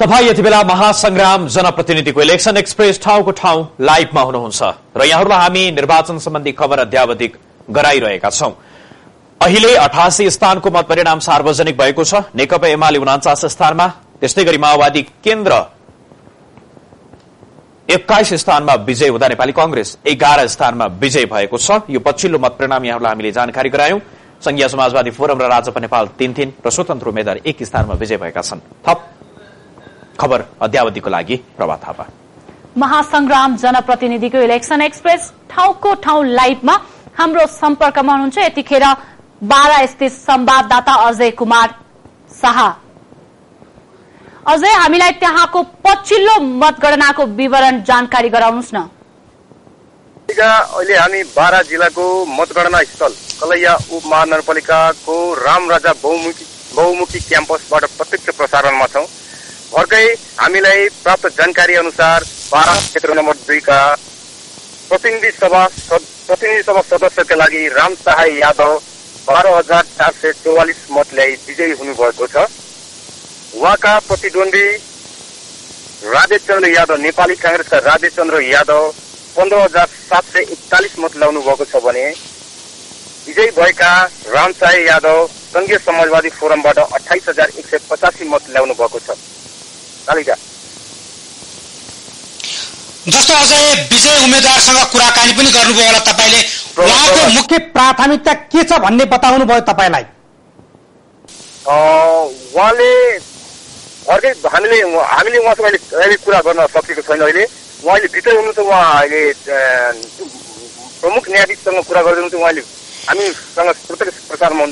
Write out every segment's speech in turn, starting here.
तपाईँ यति बेला महासंग्राम जनप्रतिनिधिको इलेक्सन एक्सप्रेस ठाउँको ठाउँ लाइभमा हुनुहुन्छ र यहाँहरूलाई हामी निर्वाचन सम्बन्धी खबर अध्यावधिक गराइरहेका छौं। अहिले अठासी स्थानको मतपरिणाम सार्वजनिक भएको छ। नेकपा एमाले उनाचास स्थानमा त्यस्तै गरी माओवादी केन्द्र एक्काइस स्थानमा विजय हुँदा नेपाली कंग्रेस एघार स्थानमा विजय भएको छ। यो पछिल्लो मतपरिणाम यहाँहरूलाई हामीले जानकारी गरायौं। संघीय समाजवादी फोरम र राजपा नेपाल तीन तीन र स्वतन्त्र उम्मेद्वार एक स्थानमा विजय भएका छन्। खबर अध्यावधिको लागि प्रभा थापा। महासंग्राम जनप्रतिनिधिको इलेक्सन एक्सप्रेस ठाउँको ठाउँ लाइभमा हाम्रो सम्पर्कमा हुनुहुन्छ। यतिखेर बाह्र स्थित संवाददाता अजय कुमार शाह। अझै हामीलाई त्यहाँको पछिल्लो मतगणनाको विवरण जानकारी गराउनुहोस् न। अहिले हामी बाह्र जिल्लाको मतगणना स्थल कलैया उपमहानगरपालिकाको राम राजा बहुमुखी बहुमुखी क्याम्पसबाट प्रत्यक्ष प्रसारणमा छौँ। अर्कै हामीलाई प्राप्त जानकारी अनुसार बाह्र क्षेत्र नम्बर दुईका प्रतिनिधि सभा प्रतिनिधि सभा सदस्यका लागि राम सहाय यादव बाह्र हजार चार सय चौवालिस मत ल्याई विजयी हुनुभएको छ। उहाँका प्रतिद्वन्दी राजेश चन्द्र यादव नेपाली काङ्ग्रेसका राजेश चन्द्र यादव पन्ध्र हजार सात सय एकचालिस मत ल्याउनु भएको छ भने विजयी भएका रामसाय यादव संघीय समाजवादी फोरमबाट अठाइस हजार एक सय पचासी मत ल्याउनु भएको छ। तालिका जस्तो अझै विजय उम्मेद्वारसँग कुराकानी पनि गर्नुभयो होला तपाईँले उहाँको मुख्य प्राथमिकता के छ भन्ने बताउनु भयो तपाईँलाई? उहाँले अर्कै हामीले हामीले उहाँसँग अहिले अहिले कुरा गर्न सकेको छैन अहिले। उहाँ अहिले भित्रै हुनुहुन्छ उहाँ अहिले प्रमुख न्यायाधीशसँग कुरा गर्दै हुनुहुन्छ उहाँले हामीसँग प्रत्यक्ष प्रसारमा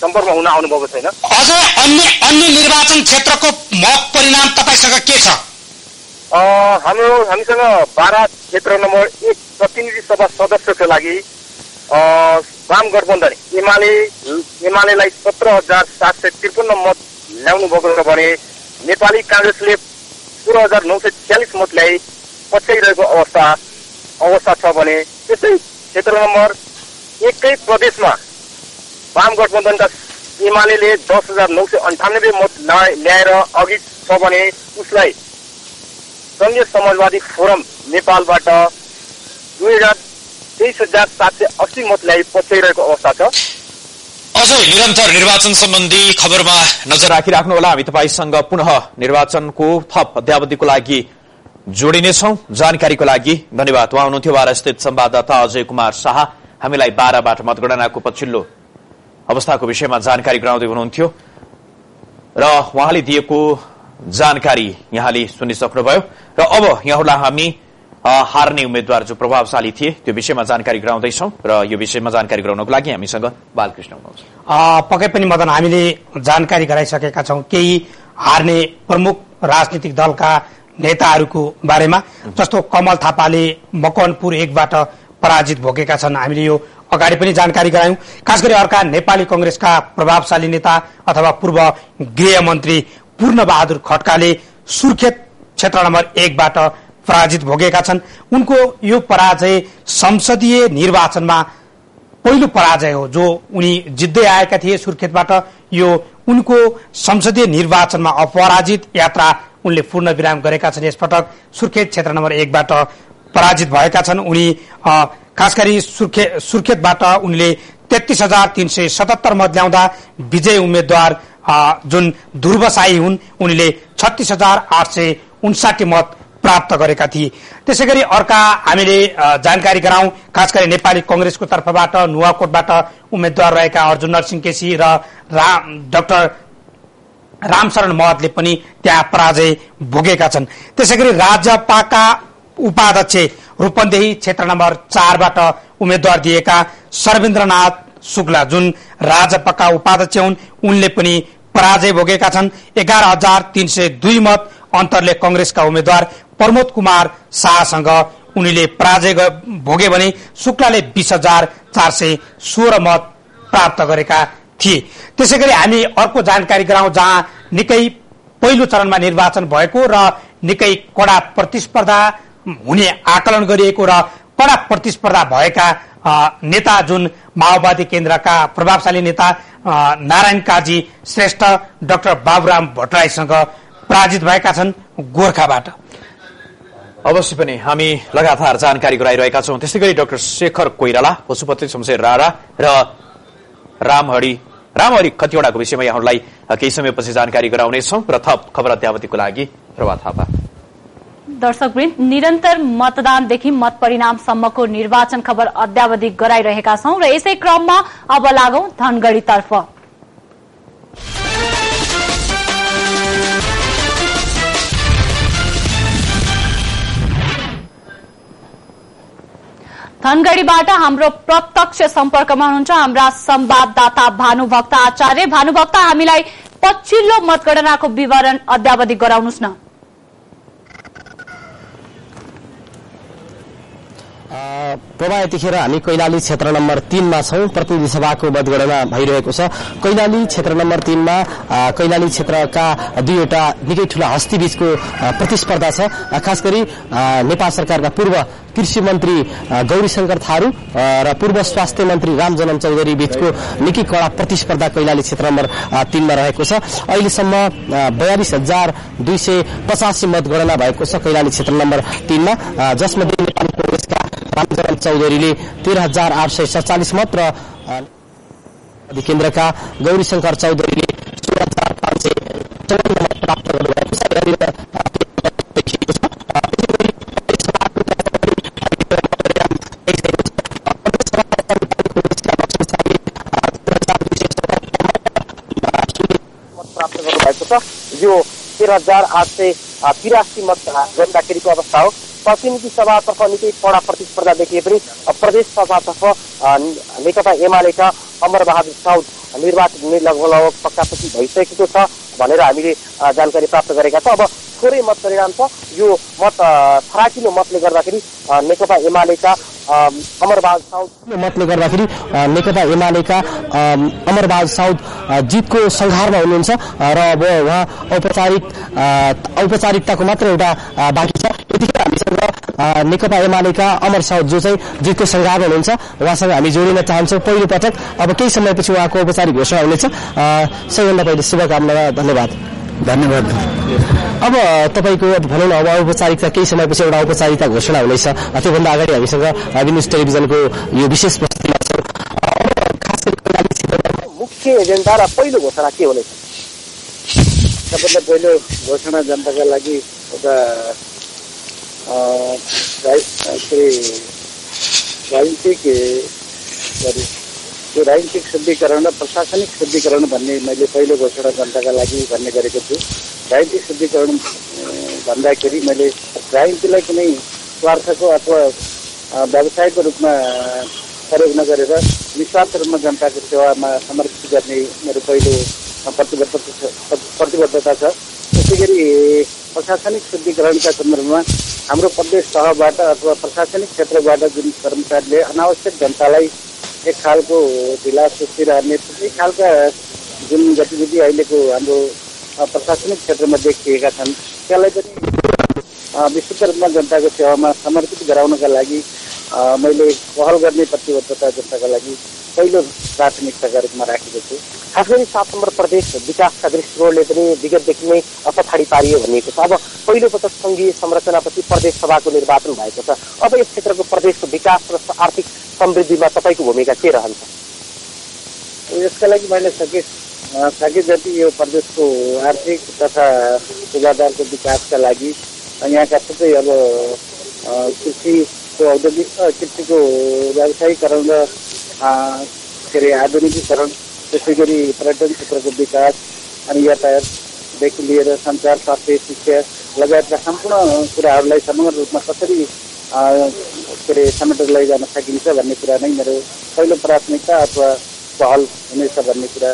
सम्पर्कमा हुन आउनुभएको छैन। अझ अन्य अन्य निर्वाचन क्षेत्रको मत परिणाम तपाईँसँग के छ? हाम्रो हामीसँग बाह्र क्षेत्र नम्बर एक प्रतिनिधि सभा सदस्यको लागि वाम गठबन्धन एमाले एमालेलाई सत्र हजार सात सय त्रिपन्न मत ल्याउनु भएको छ भने नेपाली काङ्ग्रेसले सोह्र हजार नौ सय छ्यालिस मत ल्याई पछ्याइरहेको अवस्था अवस्था छ भने त्यस्तै क्षेत्र नम्बर एकै प्रदेशमा वाम गठबन्धनका एमाले दस हजार नौ सय अन्ठानब्बे मत ल्याएर अघि छ भने उसलाई सङ्घीय समाजवादी फोरम नेपालबाट दुई हजार तेइस हजार सात सय अस्सी मत ल्याई पछ्याइरहेको अवस्था छ। अझै निरन्तर निर्वाचन सम्बन्धी खबरमा नजर राखिराख्नुहोला हामी तपाईँसँग पुनः निर्वाचनको थप अध्यावधिको लागि जोडिनेछौ। जानकारीको लागि धन्यवाद। उहाँ हुनुहुन्थ्यो बाह्र स्थित संवाददाता अजय कुमार शाह। हामीलाई बाह्रबाट मतगणनाको पछिल्लो अवस्थाको विषयमा जानकारी गराउँदै हुनुहुन्थ्यो र उहाँले दिएको जानकारी यहाँले सुनिसक्नुभयो र अब यहाँहरूलाई हामी हार्ने उम्मेद्वार जो प्रभावशाली थिए त्यो विषयमा जानकारी गराउँदैछौ र यो विषयमा जानकारी गराउनको लागि हामीसँग बालकृष्ण हुनुहुन्छ पक्कै पनि मदन हामीले जानकारी गराइसकेका छौँ केही हार्ने प्रमुख राजनीतिक दलका नेताहरूको बारेमा जस्तो कमल थापाले मकवानपुर एकबाट पराजित भोगेका छन् हामीले यो अगाडि पनि जानकारी गरायौं। खास गरी अर्का नेपाली कंग्रेसका प्रभावशाली नेता अथवा पूर्व गृहमन्त्री पूर्ण बहादुर खड्काले सुर्खेत क्षेत्र नम्बर एकबाट पराजित भोगेका छन्। उनको यो पराजय संसदीय निर्वाचनमा पहिलो पराजय हो जो उनी जित्दै आएका थिए सुर्खेतबाट। यो उनको संसदीय निर्वाचनमा अपराजित यात्रा उनले पूर्ण विराम गरेका छन्। यसपटक सुर्खेत क्षेत्र नम्बर एकबाट पराजित भएका छन्। उनी खास गरी सुर्खेतबाट उनले तेत्तीस हजार तीन सय सतहत्तर मत ल्याउँदा विजय उम्मेद्वार जुन ध्रुवशाही हुन् उनले छत्तीस हजार आठ सय उन्साठी मत प्राप्त गरेका थिए। त्यसै गरी अर्का हामीले जानकारी गराउँ खास गरी नेपाली कंग्रेसको तर्फबाट नुवाकोटबाट उम्मेद्वार रहेका अर्जुन नरसिंह केसी र डाक्टर रामशरण महतले पनि त्यहाँ पराजय भोगेका छन्। त्यसै गरी राजपाका उपाध्यक्ष रूपन्देही क्षेत्र नम्बर चारबाट उम्मेद्वार दिएका सर्वेन्द्रनाथ शुक्ला जुन राजपाका उपाध्यक्ष हुन् उनले पनि पराजय भोगेका छन्। एघार हजार तीन सय दुई मत अन्तरले कंग्रेसका उम्मेद्वार प्रमोद कुमार शाहसँग उनीले पराजय भोगे भने शुक्लाले बीस हजार चार सय सोह्र मत प्राप्त गरेका थिए। त्यसै गरी हामी अर्को जानकारी गराउँ जहाँ निकै पहिलो चरणमा निर्वाचन भएको र निकै कडा प्रतिस्पर्धा हुने आकलन गरिएको र कडा प्रतिस्पर्धा भएका नेता जुन माओवादी केन्द्रका प्रभावशाली नेता नारायण काजी श्रेष्ठ डाक्टर बाबुराम भट्टराईसँग पराजित भएका छन् गोर्खाबाट। अवश्य पनि हामी लगातार जानकारी गराइरहेका छौँ। त्यस्तै गरी डाक्टर शेखर कोइराला पशुपति शमशेर राणा र रामहरी रामहरी कतिवटाको विषयमा यहाँहरूलाई केही समयपछि जानकारी गराउनेछौँ। र थप खबर अध्यावधिको लागि प्रभात थापा। दर्शकवृन्द निरन्तर मतदानदेखि मत परिणामसम्मको निर्वाचन खबर अद्यावधि गराइरहेका छौं र यसै क्रममा अब लागौं धनगढ़ीतर्फ। धनगढ़ीबाट हाम्रो प्रत्यक्ष सम्पर्कमा हुनुहुन्छ हाम्रा संवाददाता भानुभक्त आचार्य। भानुभक्त हामीलाई पछिल्लो मतगणनाको विवरण अद्यावधि गराउनुहोस् न। प्रभा यतिखेर हामी कैलाली क्षेत्र नम्बर तीनमा छौं। प्रतिनिधि सभाको मतगणना भइरहेको छ। कैलाली क्षेत्र नम्बर तीनमा कैलाली क्षेत्रका दुईवटा निकै ठूला हस्तीबीचको प्रतिस्पर्धा छ। खास गरी नेपाल सरकारका पूर्व कृषि मन्त्री गौरीशंकर थारू र पूर्व स्वास्थ्य मन्त्री रामजनम चौधरी बीचको निकै कडा प्रतिस्पर्धा कैलाली क्षेत्र नम्बर तीनमा रहेको छ। अहिलेसम्म बयालिस हजार दुई सय पचासी मतगणना भएको छ कैलाली क्षेत्र नम्बर तीनमा। जसमध्ये नेपाली कंग्रेसका रामचरण चौधरीले तेह्र हजार आठ सय सडचालिस मत र केन्द्रका गौरीशंकर चौधरीले सोह्र हजार पाँच सय चौवन्न मत प्राप्त गर्नुभएको छ। यो तेह्र हजार आठ सय तिरासी मत गर्दाखेरिको अवस्था हो। प्रतिनिधि सभातर्फ निकै कडा प्रतिस्पर्धा देखिए पनि प्रदेश सभातर्फ नेकपा एमालेका अमरबहादुर साउद निर्वाचित हुने लगभग लगभग पक्कापक्की भइसकेको छ। भनेर हामीले जानकारी प्राप्त गरेका छौँ। अब थोरै मत परिणाम छ। यो मत फराकिलो मतले गर्दाखेरि नेकपा एमालेका अमरबहादुर साउद मतले गर्दाखेरि नेकपा एमालेका अमरबहादुर साउद जितको संघारमा हुनुहुन्छ र अब उहाँ औपचारिक औपचारिकताको मात्र एउटा बाँकी छ। यतिखेर हामीसँग नेकपा एमालेका अमर साउद जो चाहिँ जितको संघारमा हुनुहुन्छ उहाँसँग हामी जोडिन चाहन्छौँ। पहिलो पटक अब केही समयपछि उहाँको औपचारिक घोषणा हुनेछ। सबैभन्दा पहिले शुभकामना धन्यवाद। धन्यवाद। अब तपाईँको भनौँ न अब औपचारिकता केही समयपछि एउटा औपचारिकता घोषणा हुनेछ। त्योभन्दा अगाडि हामीसँग न्युज टेलिभिजनको यो विशेष प्रस्तुतिमा छ। मुख्य एजेन्डा र पहिलो घोषणा के हुनेछ? सबभन्दा पहिलो घोषणा जनताका लागि एउटा राजनीतिक त्यो राजनीतिक शुद्धिकरण र प्रशासनिक शुद्धिकरण भन्ने मैले पहिलो घोषणा जनताका लागि भन्ने गरेको छु राजनीतिक शुद्धिकरण भन्दाखेरि मैले राजनीतिलाई कुनै स्वार्थको अथवा व्यवसायको रूपमा प्रयोग नगरेर निस्वार्थ रूपमा जनताको सेवामा समर्पित गर्ने मेरो पहिलो प्रतिबद्धता प्रतिबद्धता छ त्यसै गरी प्रशासनिक शुद्धिकरणका सन्दर्भमा हाम्रो प्रदेश तहबाट अथवा प्रशासनिक क्षेत्रबाट जुन कर्मचारीले अनावश्यक जनतालाई एक खालको ढिला सुस्ती रहने थुप्रै खालका जुन गतिविधि अहिलेको हाम्रो प्रशासनिक क्षेत्रमा देखिएका छन् त्यसलाई पनि विशुद्ध रूपमा जनताको सेवामा समर्पित गराउनका लागि मैले पहल गर्ने प्रतिबद्धता जनताका लागि पहिलो प्राथमिकताका रूपमा राखेको छु। खास गरी सात नम्बर प्रदेश विकासका दृष्टिकोणले पनि विगतदेखि नै पछाडि पारियो भनिएको छ। अब पहिलो पटक सङ्घीय संरचनापछि प्रदेश सभाको निर्वाचन भएको छ। अब यस क्षेत्रको प्रदेशको विकास र आर्थिक समृद्धिमा तपाईँको भूमिका के रहन्छ? यसका लागि मैले सके सके जति यो प्रदेशको आर्थिक तथा पूर्वाधारको विकासका लागि यहाँका थुप्रै अब कृषिको औद्योगिक कृषिको व्यावसायिकरण र के अरे आधुनिकीकरण त्यसै गरी पर्यटन क्षेत्रको विकास अनि यातायातदेखि लिएर सञ्चार स्वास्थ्य शिक्षा लगायतका सम्पूर्ण कुराहरूलाई समग्र रूपमा कसरी के अरे समेटेर लैजान सकिन्छ भन्ने कुरा नै मेरो पहिलो प्राथमिकता अथवा पहल हुनेछ भन्ने कुरा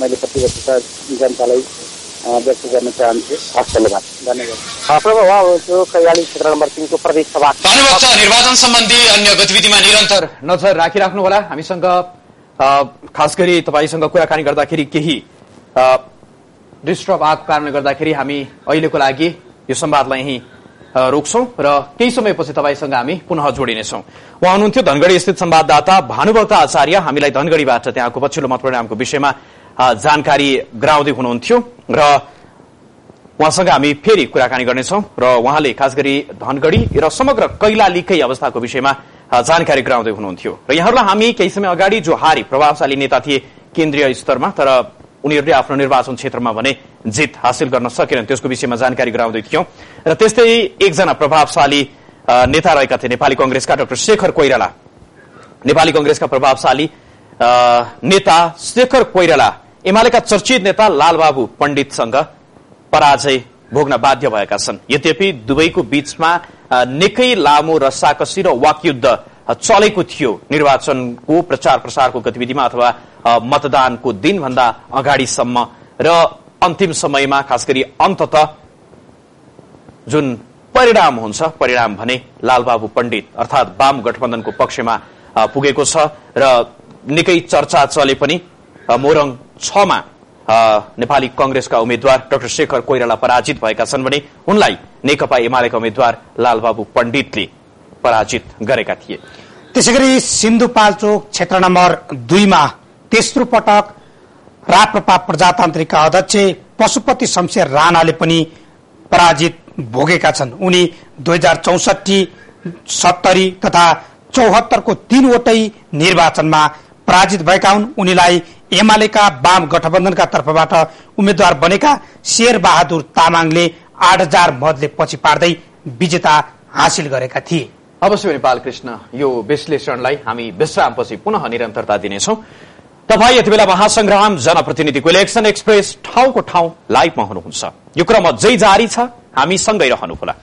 मैले प्रतिबद्धता जनतालाई व्यक्त गर्न चाहन्छु हस् धन्यवाद धन्यवाद प्रभु उहाँ हुनुहुन्थ्यो कैलाली क्षेत्र नम्बर तिनको प्रदेश सभा निर्वाचन सम्बन्धी अन्य गतिविधिमा निरन्तर नजर राखिराख्नुहोला हामीसँग खास गरी तपाईँसँग कुराकानी गर्दाखेरि केही डिस्टर्ब आएको कारणले गर्दाखेरि हामी अहिलेको लागि यो संवादलाई यहीँ रोक्छौं र केही समयपछि तपाईँसँग हामी पुनः जोडिनेछौँ। उहाँ हुनुहुन्थ्यो धनगढ़ी स्थित संवाददाता भानुभक्त आचार्य। हामीलाई धनगढ़ीबाट त्यहाँको पछिल्लो मतपरिणामको विषयमा जानकारी गराउँदै हुनुहुन्थ्यो र उहाँसँग हामी फेरि कुराकानी गर्नेछौँ र उहाँले खास गरी धनगढ़ी र समग्र कैलालीकै अवस्थाको विषयमा जानकारी गराउँदै हुनुहुन्थ्यो। र यहाँहरूलाई हामी केही समय अगाडि जो हारी प्रभावशाली नेता थिए केन्द्रीय स्तरमा तर उनीहरूले आफ्नो निर्वाचन क्षेत्रमा भने जित हासिल गर्न सकेनन् त्यसको विषयमा जानकारी गराउँदै थियौं। र त्यस्तै एकजना प्रभावशाली नेता रहेका थिए नेपाली कंग्रेसका डाक्टर शेखर कोइराला। नेपाली कंग्रेसका प्रभावशाली नेता शेखर कोइराला एमालेका चर्चित नेता लालबाबु पण्डितसँग पराजय भोग्न बाध्य भएका छन्। यद्यपि दुवैको बीचमा निकै लामो रस्साकसी र वाकयुद्ध चलेको थियो निर्वाचनको प्रचार प्रसारको गतिविधिमा अथवा मतदानको दिनभन्दा अगाडिसम्म र अन्तिम समयमा खास गरी अन्तत जुन परिणाम हुन्छ परिणाम भने लालबाबु पण्डित अर्थात वाम गठबन्धनको पक्षमा पुगेको छ र निकै चर्चा चले पनि मोरङ छमा नेपाली कंग्रेसका उम्मेद्वार डाक्टर शेखर कोइराला पराजित भएका छन् भने उनलाई नेकपा एमालेका उम्मेद्वार लालबाबु पण्डितले पराजित गरेका थिए। त्यसै गरी सिन्धुपाल्चोक क्षेत्र नम्बर दुईमा तेस्रो पटक राप्रपा प्रजातान्त्रिकका अध्यक्ष पशुपति शमशेर राणाले पनि पराजित भोगेका छन्। उनी दुई हजार चौसठी सत्तरी तथा चौहत्तरको तीनवटै निर्वाचनमा पराजित भएका हुन्। उनीलाई एमालेका वाम गठबन्धनका तर्फबाट उम्मेद्वार बनेका शेर बहादुर तामाङले आठ हजार मतले पछि पार्दै विजेता हासिल गरेका थिए। अवश्य पनि बालकृष्ण यो विश्लेषणलाई हामी विश्रामपछि पुनः निरन्तरता दिनेछौँ। तपाईँ यति बेला महासंग्राम जनप्रतिनिधिको इलेक्सन एक्सप्रेस ठाउँको ठाउँ लाइभमा हुनुहुन्छ। यो क्रम अझै जारी छ। हामी सँगै रहनुहोला।